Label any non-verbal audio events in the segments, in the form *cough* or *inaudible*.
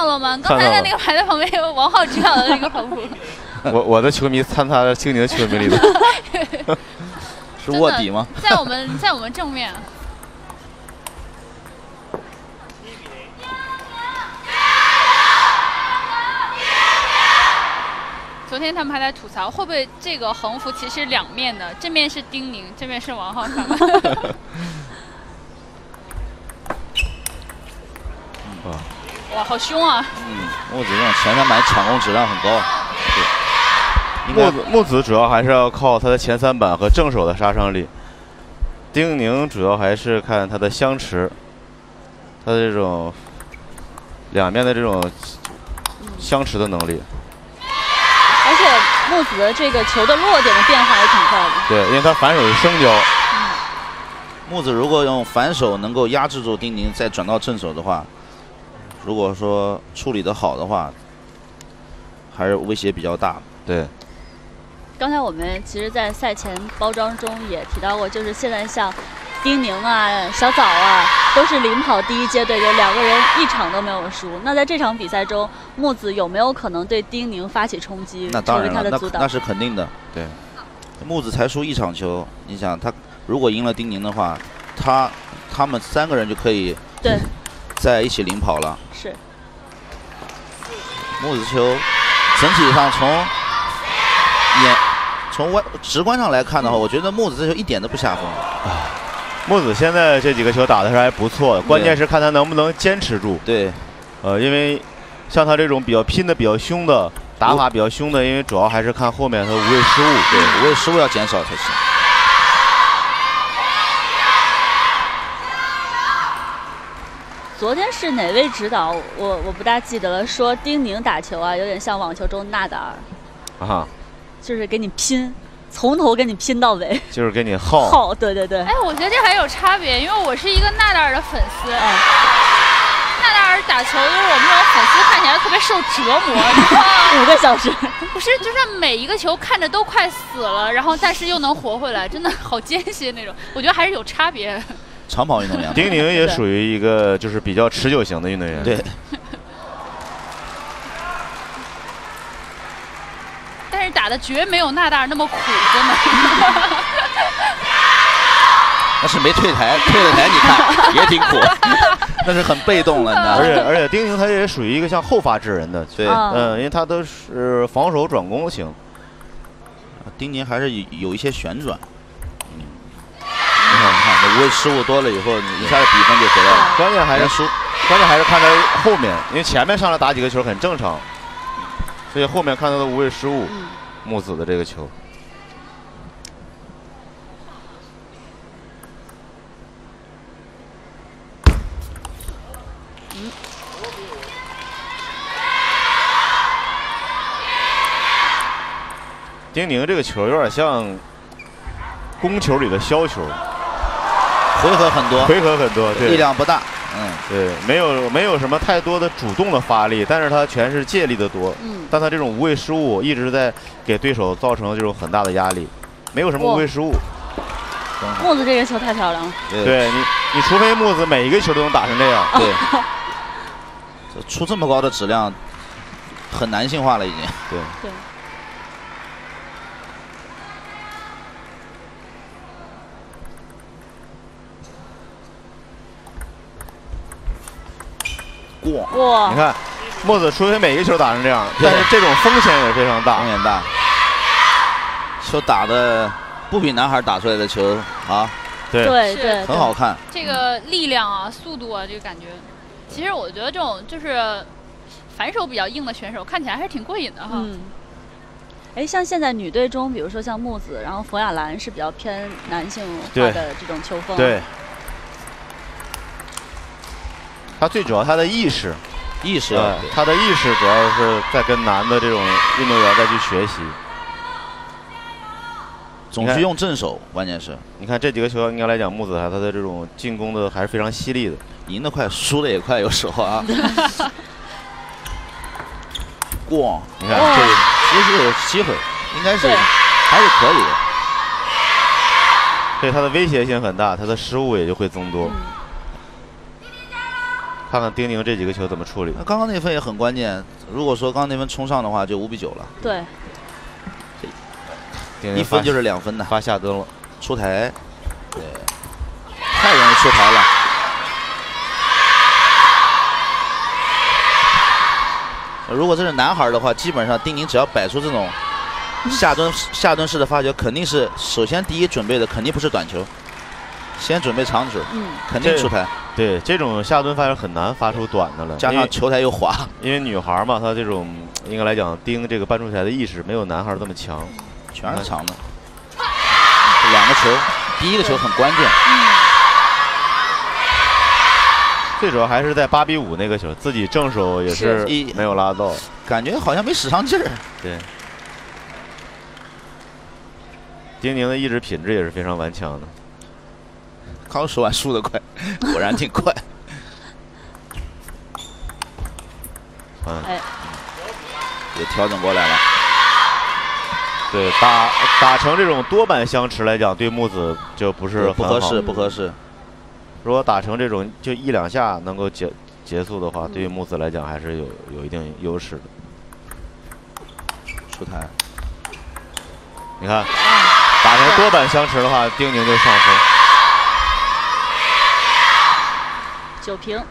看到了吗？刚才在那个排在旁边有王浩指导的那个横幅。*laughs* 我我的球迷参他青宁球迷里头，*laughs* 是卧底吗？在我们在我们正面。昨天他们还在吐槽，会不会这个横幅其实两面的，这面是丁宁，这面是王浩他们。*laughs* 哇，哇，好凶啊！嗯，木子这种前三板抢攻质量很高。对，木子木子主要还是要靠他的前三板和正手的杀伤力，丁宁主要还是看他的相持，他的这种两面的这种相持的能力。而且木子的这个球的落点的变化也挺快的。对，因为他反手是生交。木子如果用反手能够压制住丁宁，再转到正手的话，如果说处理的好的话，还是威胁比较大。对。刚才我们其实，在赛前包装中也提到过，就是现在像丁宁啊、小枣啊，都是领跑第一阶队，就两个人一场都没有输。那在这场比赛中，木子有没有可能对丁宁发起冲击，成为他的阻挡？那是肯定的。对，木子才输一场球，你想他如果赢了丁宁的话，他他们三个人就可以对在一起领跑了。是。木子球整体上从眼。从外直观上来看的话，我觉得木子这球一点都不下风。啊，木子现在这几个球打的是还不错的，关键是看他能不能坚持住。对，呃，因为像他这种比较拼的、比较凶的打法比较凶的，因为主要还是看后面他无谓失误。对，无谓失误要减少才行。昨天是哪位指导？我我不大记得了。说丁宁打球啊，有点像网球中纳达尔。啊。就是给你拼，从头跟你拼到尾，就是给你耗 *laughs* 耗，对对对。哎，我觉得这还有差别，因为我是一个纳达尔的粉丝。哎。纳达尔打球就是我们这种粉丝看起来特别受折磨，*laughs* 五个小时。不是，就是每一个球看着都快死了，然后但是又能活回来，真的好艰辛那种。我觉得还是有差别。长跑运动员，丁宁也属于一个就是比较持久型的运动员。对。*laughs* 但是打的绝没有纳达尔那么苦，真的。*laughs* 那是没退台，退了台你看也挺苦，*laughs* 那是很被动了，你知道吗而且而且丁宁他也属于一个像后发制人的，对，嗯，因为他都是防守转攻型。丁宁还是有有一些旋转。无谓失误多了以后，你一下子比分就回来了。关键还是输，关键还是看他后面，因为前面上来打几个球很正常。所以后面看到的无谓失误，木子的这个球，丁宁这个球有点像攻球里的削球，回合很多，回合很多，对，力量不大。嗯，对，没有没有什么太多的主动的发力，但是他全是借力的多。嗯，但他这种无谓失误一直在给对手造成这种很大的压力，没有什么无谓失误。木子这个球太漂亮了。对你，你除非木子每一个球都能打成这样。对，*laughs* 出这么高的质量，很男性化了已经。对。对。哇！你看，墨子除非每一个球打成这样，但是这种风险也非常大，风险大。球打的不比男孩打出来的球啊，对对对，很好看。这个力量啊，速度啊，这个感觉，其实我觉得这种就是反手比较硬的选手，看起来还是挺过瘾的哈。嗯。哎，像现在女队中，比如说像木子，然后冯亚兰是比较偏男性化的这种球风。对。他最主要他的意识，意识，他的意识主要是在跟男的这种运动员再去学习。总是用正手，关键是，你看这几个球应该来讲，木子他他的这种进攻的还是非常犀利的，赢得快，输的也快，有时候啊。*laughs* 过，你看这其实有机会，应该是还是可以的。所以他的威胁性很大，他的失误也就会增多。看看丁宁这几个球怎么处理。那刚刚那分也很关键，如果说刚刚那分冲上的话，就五比九了。对，丁宁一分就是两分的，发下蹲了，出台，对，太容易出台了。如果这是男孩的话，基本上丁宁只要摆出这种下蹲下蹲式的发球，肯定是首先第一准备的肯定不是短球，先准备长球，嗯，肯定出台，对这种下蹲发球很难发出短的了，加上球台又滑，*laughs* 因为女孩嘛，她这种应该来讲盯这个半出台的意识没有男孩这么强。全是长的。两个球，第一个球很关键，最主要还是在八比五那个球，自己正手也是没有拉到。感觉好像没使上劲儿。对，丁宁的意志品质也是非常顽强的。刚说完输得快，果然挺快。*laughs* 嗯，哎，也调整过来了。对，打打成这种多板相持来讲，对木子就不是很好不合适，不合适。如果打成这种就一两下能够结结束的话，对于木子来讲还是有有一定优势的。出台，你看，打成多板相持的话，丁宁就上分。酒瓶。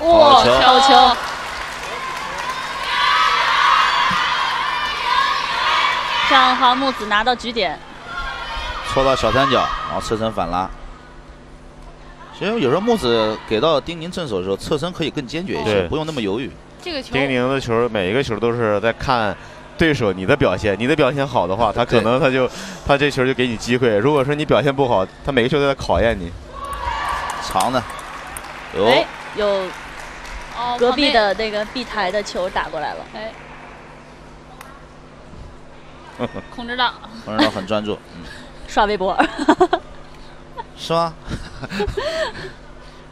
哇，好球好球！这样的话，木子拿到局点。搓到小三角，然后侧身反拉。其实有时候木子给到丁宁正手的时候，侧身可以更坚决一些，不用那么犹豫。这个球丁宁的球每一个球都是在看对手你的表现，你的表现好的话，他可能他就他这球就给你机会；如果说你表现不好，他每个球都在考验你。长的，有、哎，有哦隔壁的那个 B 台的球打过来了。哎，*laughs* 控制到，控制到很专注，嗯，*laughs* 刷微博，*laughs* 是吗？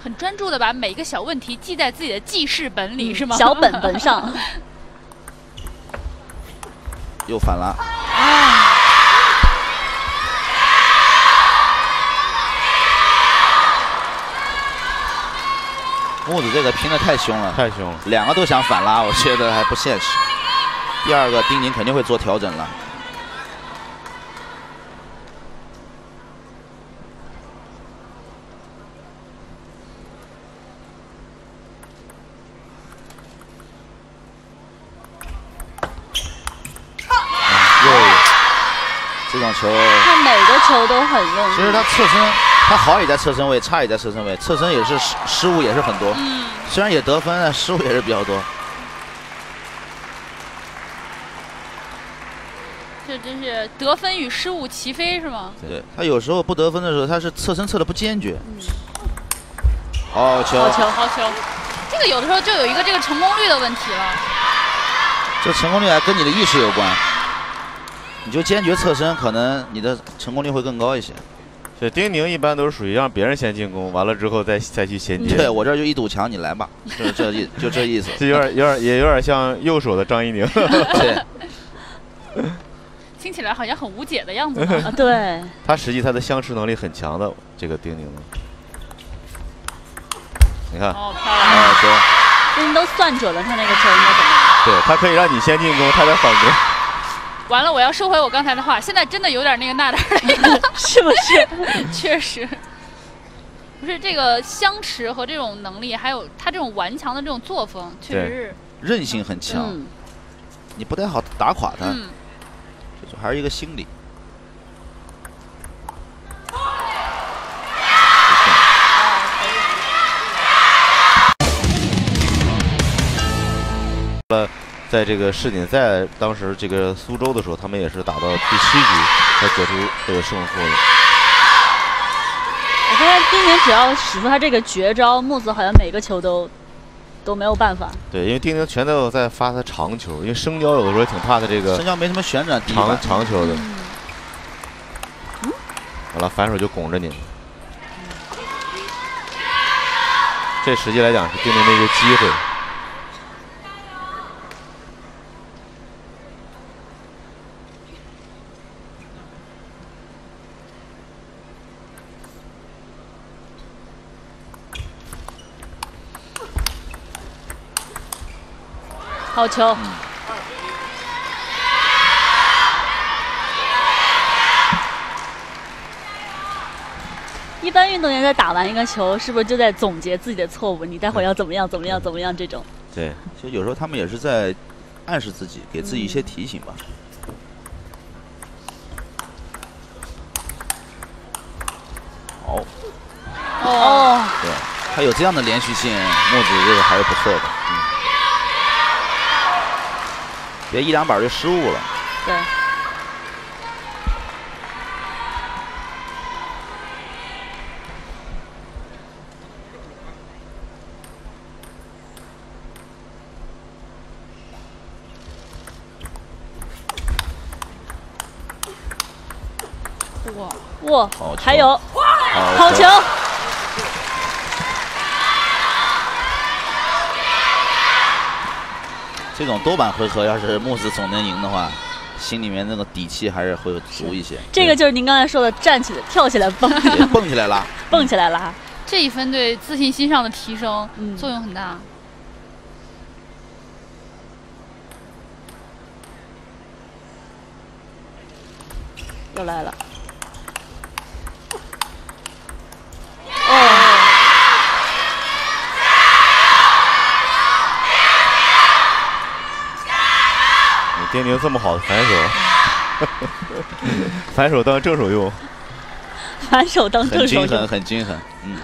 很专注的把每一个小问题记在自己的记事本里，是吗？小本本上。又反拉，木子这个拼的太凶了，太凶了，两个都想反拉，我觉得还不现实。第二个丁宁肯定会做调整了，又这种球，他每个球都很用力。其实他侧身，他好也在侧身位，差也在侧身位，侧身也是失失误也是很多，嗯，虽然也得分，但失误也是比较多。这真是得分与失误齐飞，是吗？对他有时候不得分的时候，他是侧身侧的不坚决。好球，好球好球，这个有的时候就有一个这个成功率的问题了。这成功率还跟你的意识有关。你就坚决侧身，可能你的成功率会更高一些。所以丁宁一般都是属于让别人先进攻，完了之后再再去衔接。对我这儿就一堵墙，你来吧，*laughs* 就是这意，就这意思。这有点有点也有点像右手的张怡宁。*laughs* 对，听起来好像很无解的样子。*laughs* 啊，对，他实际他的相持能力很强的，这个丁宁。你看，哦，漂亮！好球，人都算准了他那个球应该怎么样。对他可以让你先进攻，他再反攻。完了，我要收回我刚才的话，现在真的有点那个纳达尔是不是？*laughs* 确实。不是这个相持和这种能力，还有他这种顽强的这种作风，确实是，韧性很强，嗯，你不太好打垮他，嗯，这就还是一个心理。在这个世锦赛当时这个苏州的时候，他们也是打到第七局才决出这个胜负的。我发现丁宁只要使出他这个绝招，木子好像每个球都都没有办法。对，因为丁宁全都在发他长球，因为生胶有的时候挺怕他这个生胶没什么旋转，长长球的。好了反手就拱着你。这实际来讲是丁宁的一个机会。好球！一般运动员在打完一个球，是不是就在总结自己的错误？你待会儿要怎么样？怎么样？怎么样？这种。对，其实有时候他们也是在暗示自己，给自己一些提醒吧。好。哦。对，他有这样的连续性，木子这个还是不错的。嗯。别一两板就失误了。对。哇，还有，好球！这种多板回合，要是木子总能赢的话，心里面那个底气还是会足一些。这个就是您刚才说的站起来、跳起来、蹦，蹦起来了，*laughs* 蹦起来拉。这一分对自信心上的提升作用很大。又来了。丁宁这么好的反手，*laughs* 反手当正手用，反手当正手用，很均衡，很均衡，嗯。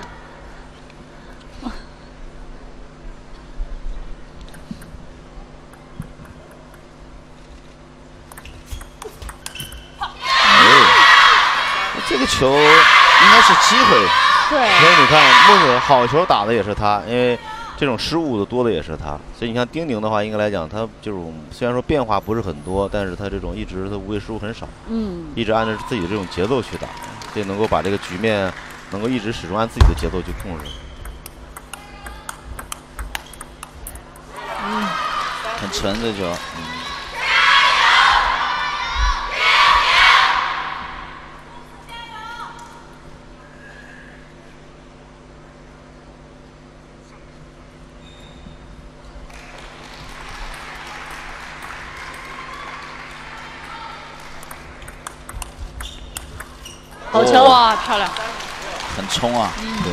这个球应该是机会。对。所以你看，木子好球打的也是他，因为。这种失误的多的也是他，所以你像丁宁的话，应该来讲，他这种虽然说变化不是很多，但是他这种一直他无谓失误很少，嗯，一直按照自己的这种节奏去打，所以能够把这个局面能够一直始终按自己的节奏去控制。嗯，很沉这球，嗯。球哇，漂亮！很冲啊，对。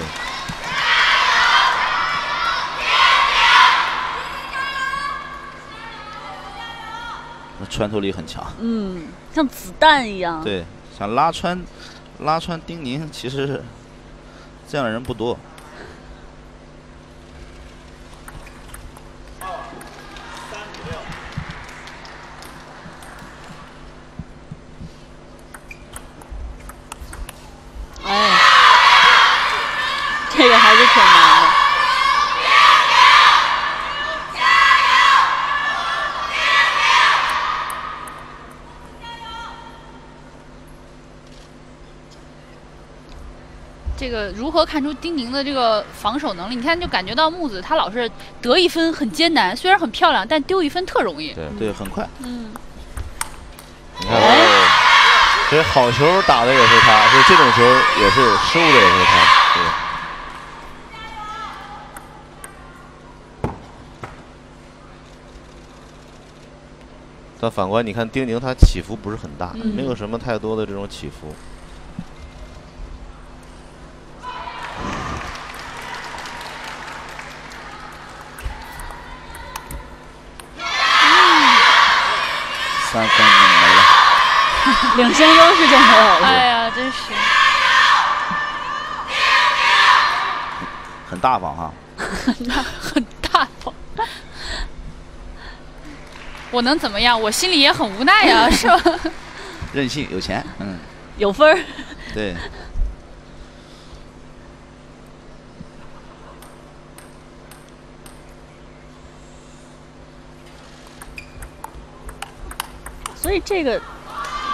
那穿透力很强。嗯，像子弹一样。对，想拉穿，拉穿丁宁，其实这样的人不多。这个如何看出丁宁的这个防守能力？你看，就感觉到木子他老是得一分很艰难，虽然很漂亮，但丢一分特容易。对对，很快。嗯。你看，所以好球打的也是他，所以这种球也是失误的也是他。对。但反观你看，丁宁他起伏不是很大，没有什么太多的这种起伏。哎呀，真是很大方哈，很大很大方。我能怎么样？我心里也很无奈呀，*laughs* 是吧？任性，有钱，嗯，有分儿，对。所以这个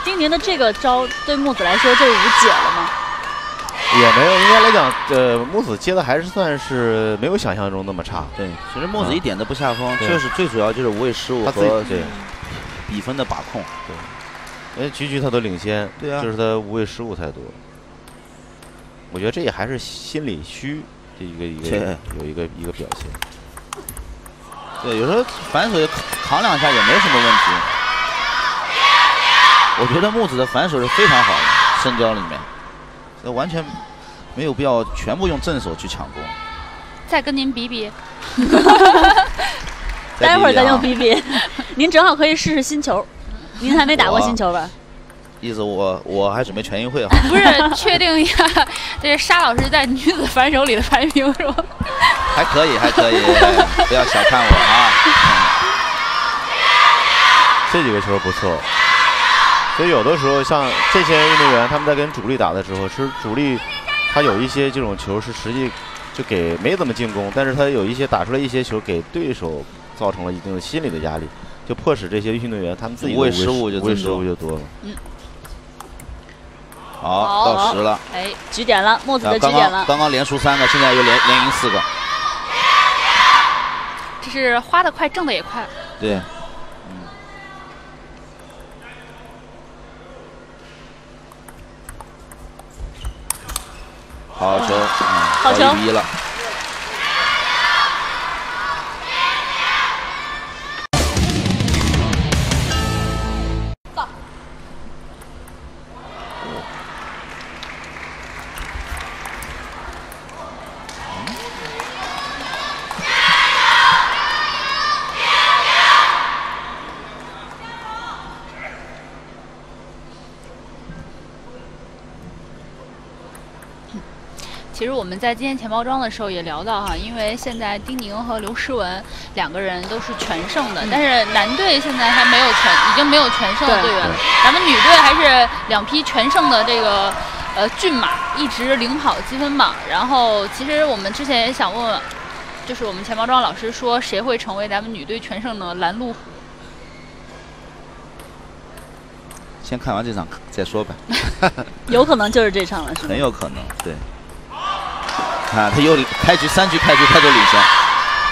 丁宁的这个招对木子来说就无解了吗？也没有，应该来讲，呃，木子接的还是算是没有想象中那么差。对，其实木子嗯一点都不下风，对就是最主要就是无谓失误他自己和对比分的把控。对因为局局他都领先，对啊就是他无谓失误太多。我觉得这也还是心理虚的一个一个有一个一个表现。对，有时候反手扛两下也没什么问题。我觉得木子的反手是非常好的，深交里面，这完全没有必要全部用正手去抢攻。再跟您比比，*laughs* 待会儿咱就比比您正好可以试试新球。您还没打过新球吧？意思我我还准备全运会哈。不是确定一下，这是沙老师在女子反手里的排名是吧？还可以，还可以，不要小看我啊！这几个球不错。所以有的时候像这些运动员，他们在跟主力打的时候，其实主力他有一些这种球是实际就给没怎么进攻，但是他有一些打出来一些球给对手造成了一定的心理的压力，就迫使这些运动员他们自己的无谓失误就无谓失误就多了。好，好。到十了，哎，几点了，木子的几点了。刚刚刚连输三个，现在又连连赢四个，这是花的快，挣的也快。对，好球，嗯，好球一了。其实我们在今天钱包装的时候也聊到哈，因为现在丁宁和刘诗雯两个人都是全胜的，但是男队现在还没有全，已经没有全胜的队员了。咱们女队还是两匹全胜的这个呃骏马，一直领跑积分榜。然后其实我们之前也想问问，就是我们钱包装老师说谁会成为咱们女队全胜的拦路虎？先看完这场再说吧，*laughs* *laughs* 有可能就是这场了，是吗很？有可能，对。看他又领开局三局开局他就领先，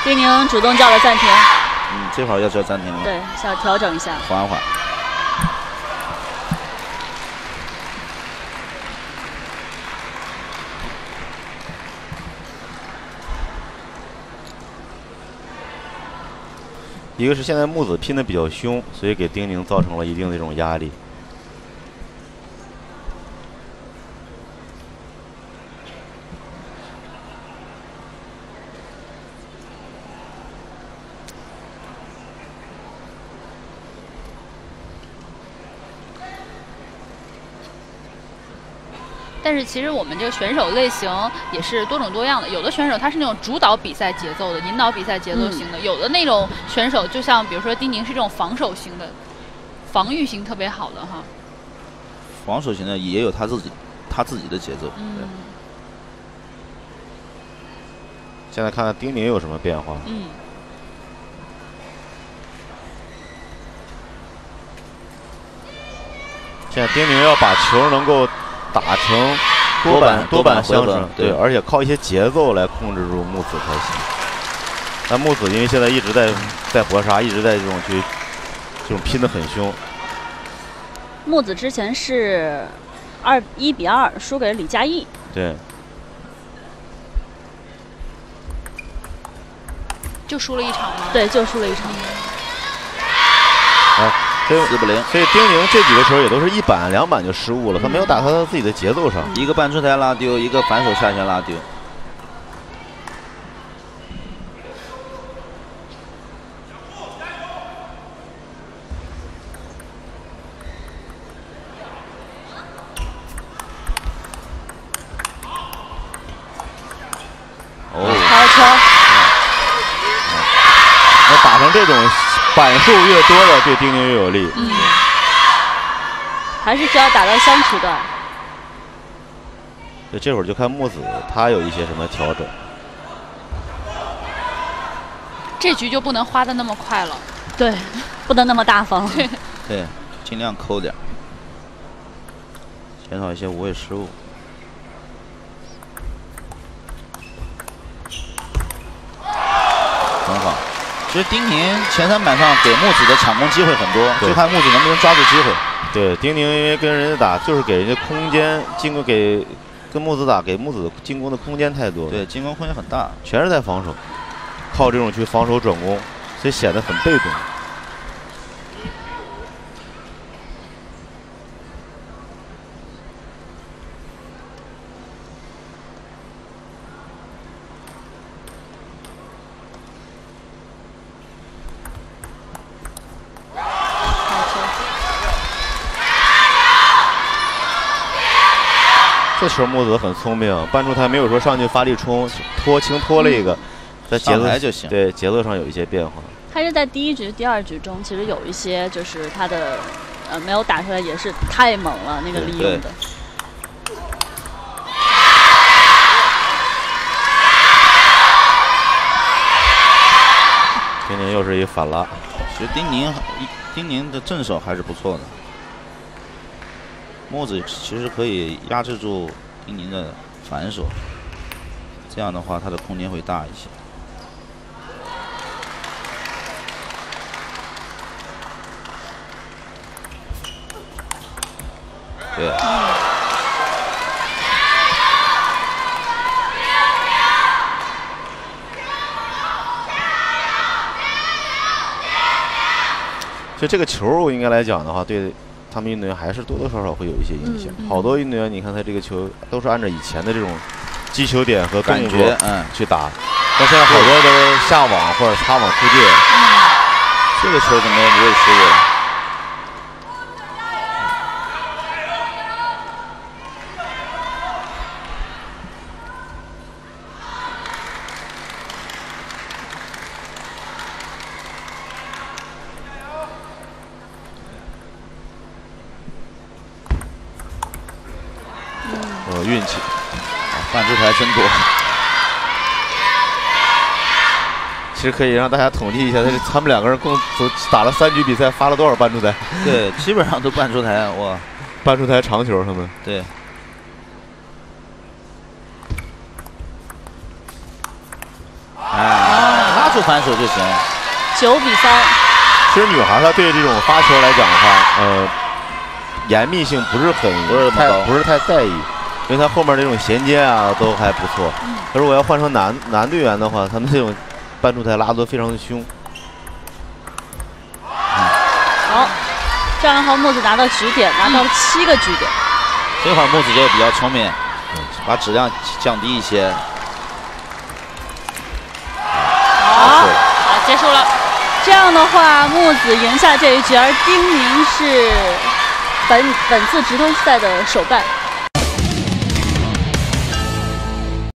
丁宁主动叫了暂停，嗯，这会儿要叫暂停了，对，想调整一下。缓缓。一个是现在木子拼的比较凶，所以给丁宁造成了一定的这种压力。但是其实我们这个选手类型也是多种多样的，有的选手他是那种主导比赛节奏的、引导比赛节奏型的，有的那种选手就像比如说丁宁是这种防守型的，防御型特别好的哈。防守型的也有他自己他自己的节奏，嗯现在看看丁宁有什么变化。嗯，现在丁宁要把球能够打成多板多多板相乘，对而且靠一些节奏来控制住木子才行。但木子因为现在一直在在搏杀，一直在这种去这种拼的很凶，木子之前是二一比二输给了李佳毅，对，就输了一场吗。对，就输了一场。啊，所以四不零，所以丁宁这几个球也都是一板两板就失误了，他没有打到他自己的节奏上。一个半出台拉丢，一个反手下旋拉丢。哦，好球，那打成这种板数越多了，对丁宁越有利。嗯，还是需要打到相持段。这会儿就看木子他有一些什么调整。这局就不能花的那么快了。对，不能那么大方。*laughs* 对，尽量抠点儿。减少一些无谓失误。很好。其实丁宁前三板上给木子的抢攻机会很多，就看木子能不能抓住机会。对，丁宁因为跟人家打，就是给人家空间进攻，给跟木子打，给木子进攻的空间太多。对，进攻空间很大，全是在防守，靠这种去防守转攻，所以显得很被动。这时候木子很聪明，半出台没有说上去发力冲，拖轻拖了一个，在节奏就行。对节奏上有一些变化。他是在第一局、第二局中，其实有一些就是他的呃没有打出来，也是太猛了那个利用的。丁宁又是一反拉，其实丁宁丁宁的正手还是不错的。木子其实可以压制住丁宁的反手，这样的话他的空间会大一些。对。就这个球，应该来讲的话，对。他们运动员还是多多少少会有一些影响。好多运动员，你看他这个球都是按照以前的这种击球点和感觉嗯去打，但现在好多都下网或者擦网出界。这个球怎么不会失误？运气，半出台真多。其实可以让大家统计一下，他他们两个人共总打了三局比赛，发了多少半出台？对，基本上都半出台，哇，*laughs* 半出台长球他们。对。哎，拉住反手就行。九比三。其实女孩她对这种发球来讲的话，呃，严密性不是很不是太不是太在意。因为她后面这种衔接啊都还不错，她如果要换成男男队员的话，他们这种半出台拉得非常的凶。好，这样的话木子拿到局点，拿到了七个局点。这会儿木子就比较聪明，把质量降低一些。好，好，结束了。这样的话，木子赢下这一局，而丁宁是本本次直通赛的首败。